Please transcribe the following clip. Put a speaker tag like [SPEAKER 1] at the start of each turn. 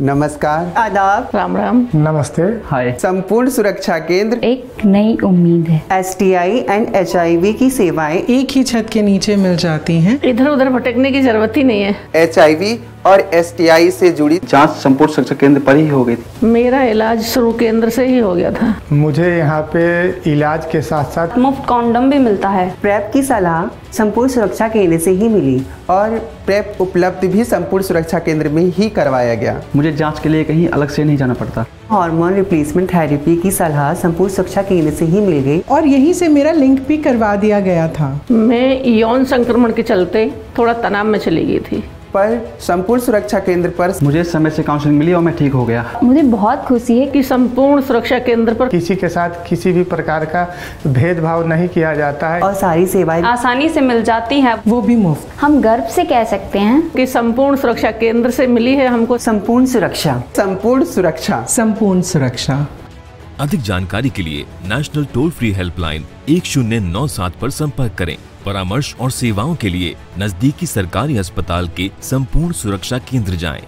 [SPEAKER 1] नमस्कार।
[SPEAKER 2] आदाब।
[SPEAKER 3] राम राम।
[SPEAKER 4] नमस्ते।
[SPEAKER 5] हाय।
[SPEAKER 1] संपूर्ण सुरक्षा केंद्र।
[SPEAKER 6] एक नई उम्मीद है।
[SPEAKER 2] S T I and H I V की सेवाएँ।
[SPEAKER 7] एक ही छत के नीचे मिल जाती हैं।
[SPEAKER 3] इधर उधर भटकने की ज़रूरत ही नहीं है।
[SPEAKER 1] एचआईवी और एसटीआई से जुड़ी
[SPEAKER 5] जाँच संपूर्ण शिक्षा केंद्र पर ही हो गई थी।
[SPEAKER 3] मेरा इलाज शुरू केंद्र से ही हो गया था।
[SPEAKER 4] मुझे यहाँ पे इलाज के साथ साथ
[SPEAKER 6] मुफ़्त कॉन्डम भी मिलता है।
[SPEAKER 2] प्रेप की सलाह संपूर्ण सुरक्षा केंद्र से ही मिली
[SPEAKER 1] और प्रेप उपलब्ध भी संपूर्ण सुरक्षा केंद्र में ही करवाया गया।
[SPEAKER 5] मुझे जाँच के लिए कहीं अलग से नहीं जाना पड़ता।
[SPEAKER 2] हार्मोन रिप्लेसमेंट थेरेपी की सलाह संपूर्ण सुरक्षा केंद्र से ही मिल गई।
[SPEAKER 7] और यहीं से मेरा लिंक भी करवा दिया गया था।
[SPEAKER 3] मैं यौन संक्रमण के चलते थोड़ा तनाव में चली गई थी।
[SPEAKER 1] पर संपूर्ण सुरक्षा केंद्र पर
[SPEAKER 5] मुझे समय से काउंसलिंग मिली और मैं ठीक हो गया।
[SPEAKER 6] मुझे बहुत खुशी है
[SPEAKER 3] कि संपूर्ण सुरक्षा केंद्र पर
[SPEAKER 4] किसी के साथ किसी भी प्रकार का भेदभाव नहीं किया जाता है।
[SPEAKER 2] और सारी सेवाएँ
[SPEAKER 6] आसानी से मिल जाती है।
[SPEAKER 7] वो भी मुफ़्त।
[SPEAKER 6] हम गर्व से कह सकते हैं
[SPEAKER 3] कि संपूर्ण सुरक्षा केंद्र से मिली है हमको।
[SPEAKER 2] संपूर्ण सुरक्षा।
[SPEAKER 1] संपूर्ण सुरक्षा।
[SPEAKER 7] संपूर्ण सुरक्षा।
[SPEAKER 8] अधिक जानकारी के लिए नेशनल टोल फ्री हेल्पलाइन एक शून्य नौ सात पर संपर्क करें। परामर्श और सेवाओं के लिए नजदीकी सरकारी अस्पताल के संपूर्ण सुरक्षा केंद्र जाएँ।